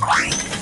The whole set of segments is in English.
Bye.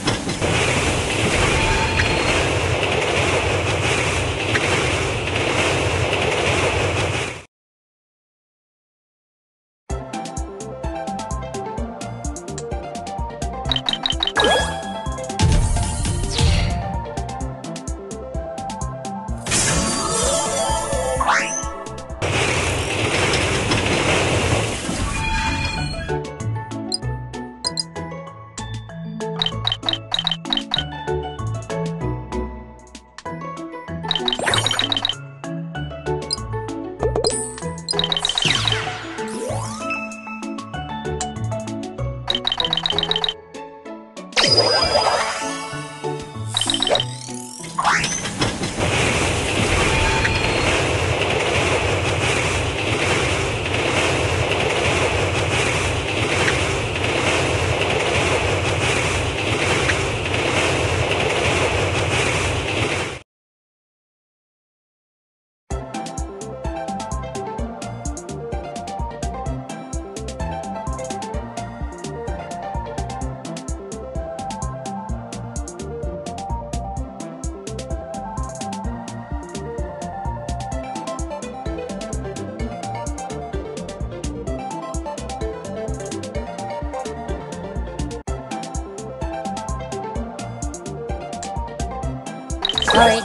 Bye. Sorry.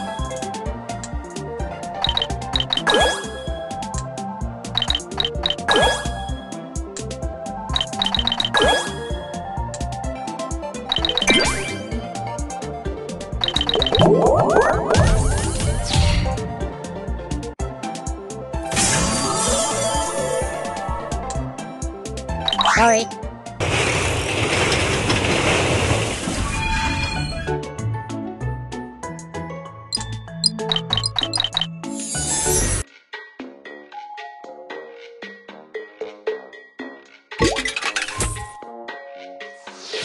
Sorry.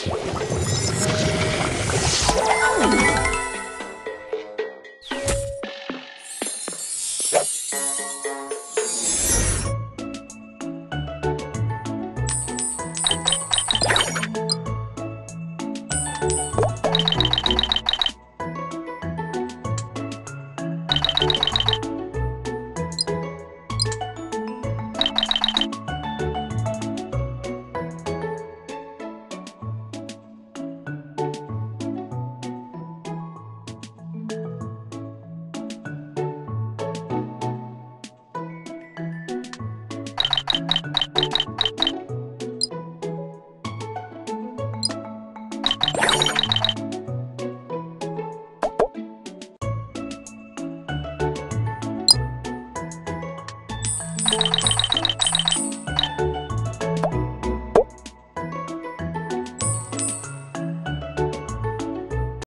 You